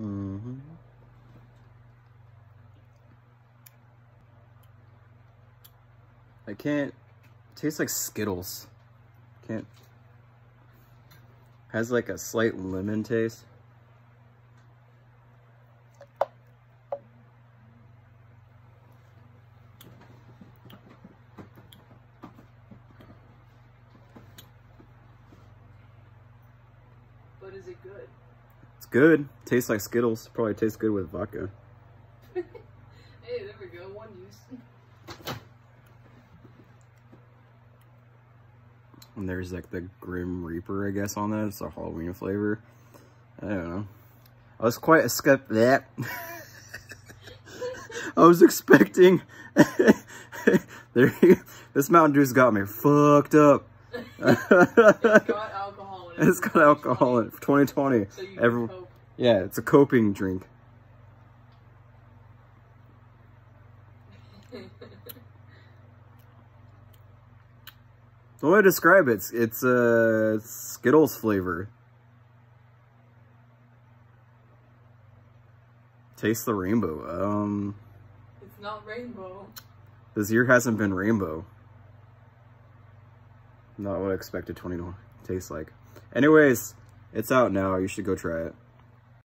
Mm-hmm. I can't. Tastes like Skittles. Can't. Has like a slight lemon taste. But is it good? It's good. Tastes like Skittles. Probably tastes good with vodka. Hey, there we go. One use. And there's like the Grim Reaper, I guess, on that. It's a Halloween flavor. I don't know. I was quite a skept that. I was expecting. there, this Mountain Dew's got me fucked up. It's got alcohol in it. it's got alcohol in it for 2020. So you Every, cope. yeah, it's a coping drink. The way to describe it, it's, it's a Skittles flavor. Taste the rainbow. Um, It's not rainbow. this year hasn't been rainbow. Not what I expected 20 to taste like. Anyways, it's out now. You should go try it.